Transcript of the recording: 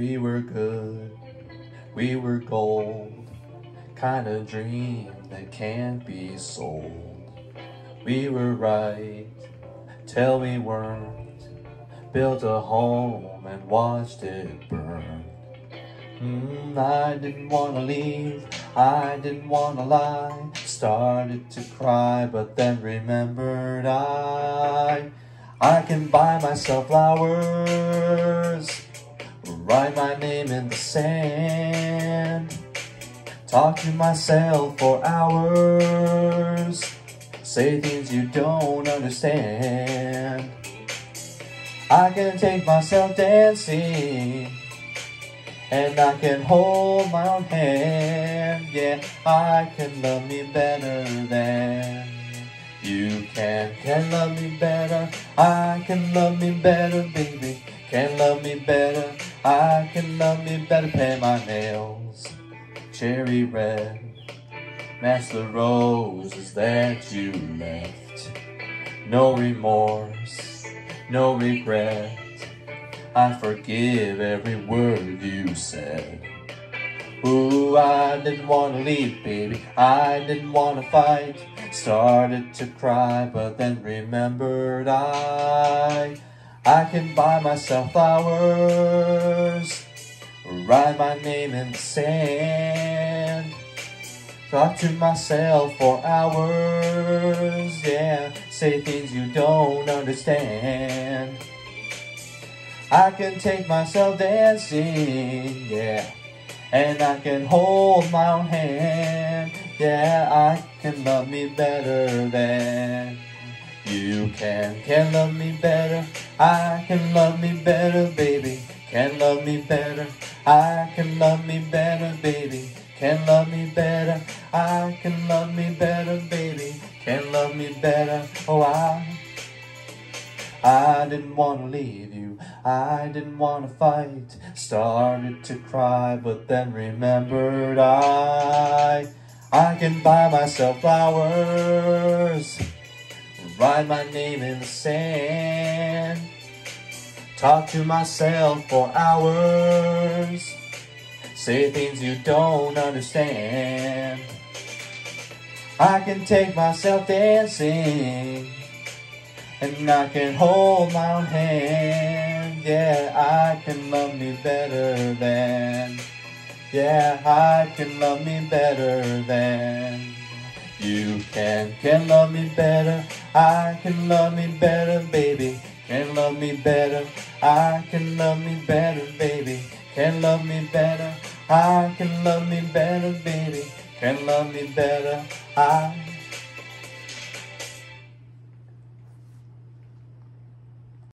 We were good, we were gold, kind of dream that can't be sold. We were right till we weren't, built a home and watched it burn. Mm, I didn't wanna leave, I didn't wanna lie, started to cry, but then remembered I, I can buy myself flowers Write my name in the sand. Talk to myself for hours. Say things you don't understand. I can take myself dancing. And I can hold my own hand. Yeah, I can love me better than you can. Can love me better. I can love me better, baby. Can love me better. I can love me better, paint my nails cherry red. Match the roses that you left. No remorse, no regret. I forgive every word you said. Ooh, I didn't want to leave, baby. I didn't want to fight. Started to cry, but then remembered I I can buy myself flowers, write my name in the sand, talk to myself for hours, yeah, say things you don't understand. I can take myself dancing, yeah, and I can hold my own hand, yeah, I can love me better than you can. Can love me better, I can love me better, baby. Can love me better, I can love me better, baby. Can love me better, I can love me better, baby. Can love me better, oh I. I didn't want to leave you, I didn't want to fight. Started to cry, but then remembered I. I can buy myself flowers. Write my name in the sand. Talk to myself for hours. Say things you don't understand. I can take myself dancing. And I can hold my own hand. Yeah, I can love me better than. Yeah, I can love me better than. You can, can love me better. I can love me better, baby. Can love me better. I can love me better, baby. Can love me better. I can love me better, baby. Can love me better. I